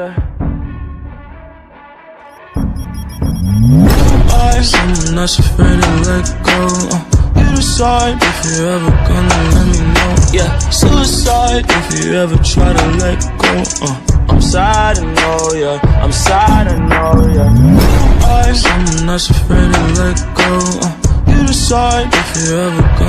I'm someone afraid to let go. Uh, you decide if you're ever gonna let me know. Yeah, suicide if you ever try to let go. Uh, I'm sad and know, yeah. I'm sad and know, yeah. I'm someone afraid to let go. Uh, you decide if you're ever gonna.